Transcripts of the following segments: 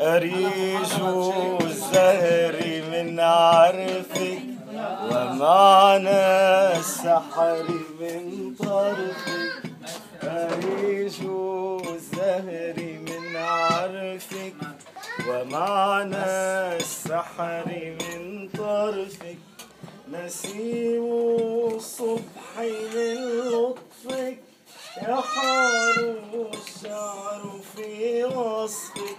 أريج الزهر من عرفك ومعنى السحر من طرفك أريج الزهر من عرفك ومعنى السحر من طرفك نسيم الصبح من لطفك يحار الشعر وصفك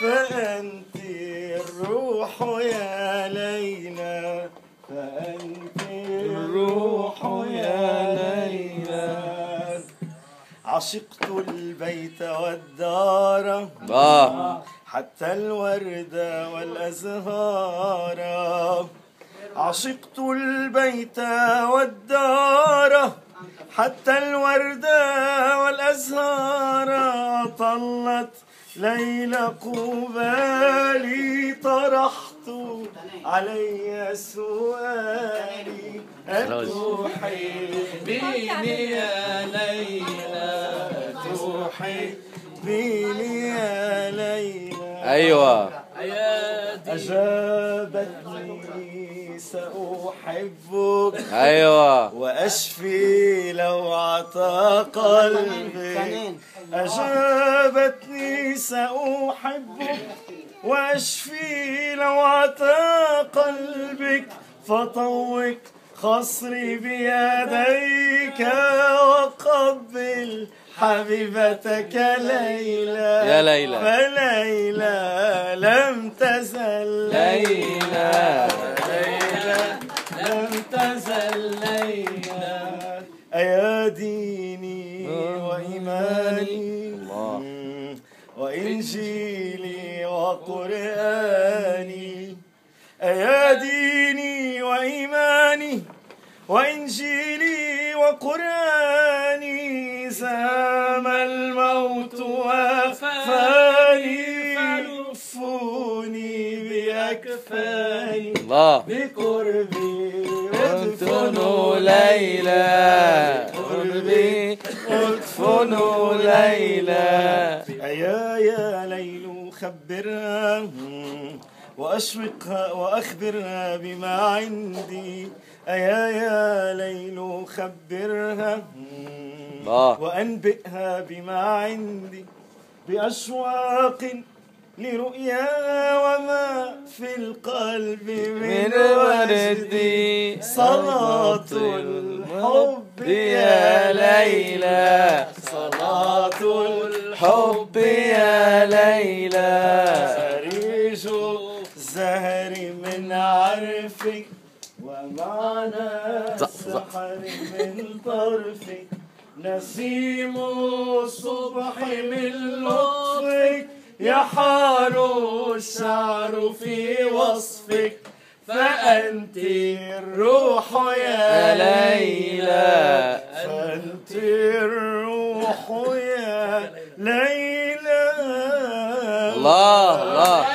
فأنت الروح يا ليلى فأنت الروح يا ليلى. عشقت البيت والدار آه. حتى الورد والأزهار. عشقت البيت والدار حتى الورد والأزهار طلت ليل قبالي طرحت علي سؤالي أتحبيني يا ليلى تحبيني يا ليلى. أيوه. أجابتني سأحبك أيوه. وأشفي لوعة قلبي. أجابتني سأحبك وأشفي لوعة قلبك. فطوق خصري بيديك وقبل حبيبتك ليلى. يا ليلى. فليلى لم تزل. ليلى. ليلى أيا ديني وإيماني. الله. وإنجيلي وقرآني. أيا ديني وإيماني وإنجيلي وقرآني. زام الموت وفاني. فلفوني بأكفاني. الله. بقربي ادفنوا ليلى. قربي ادفنوا ليلى. أيا يا ليل خبرها وأشوقها وأخبرها بما عندي. أيا يا ليل خبرها. وأنبئها بما عندي. بأشواق لرؤيا وما في القلب من وجدي وردي صلاة الحب يا ليلى. صلاة حب يا ليلى. أريج الزهر من عرفك ومعنى السحر من طرفك. نسيم الصبح من لطفك. يحار الشعر في وصفك فأنت الروح يا ليلى. فأنت الروح يا ليلى. الله الله.